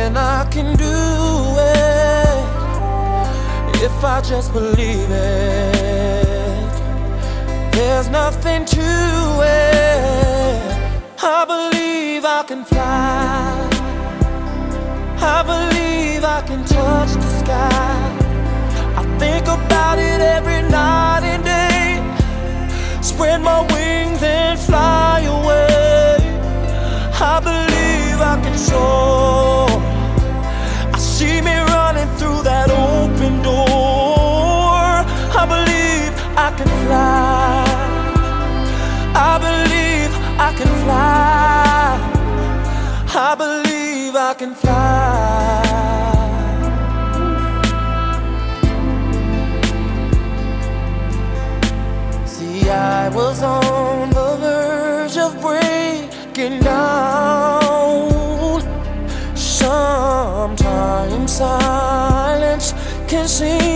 then I can do it. If I just believe it, there's nothing to it. I believe I can fly. I believe I can touch the sky. I think about it every night and day. Spread my wings and fly away. I believe I can soar. I believe I can fly. I believe I can fly. I believe I can fly. See, I was on the verge of breaking down. Sometimes silence can seem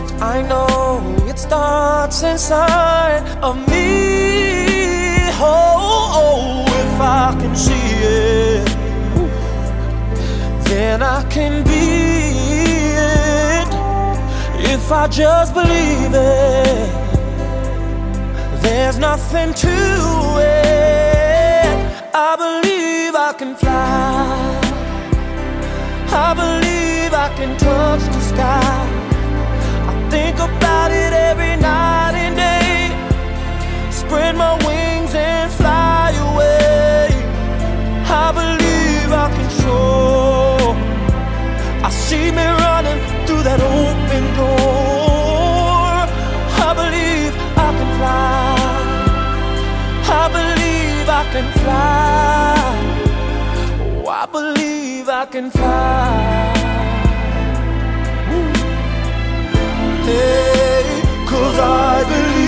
I know it starts inside of me. Oh, oh, oh, if I can see it, then I can be it. If I just believe it, there's nothing to it. I believe I can fly. I believe I can touch the sky. See me running through that open door. I believe I can fly. I believe I can fly. Oh, I believe I can fly. Hey, cause I believe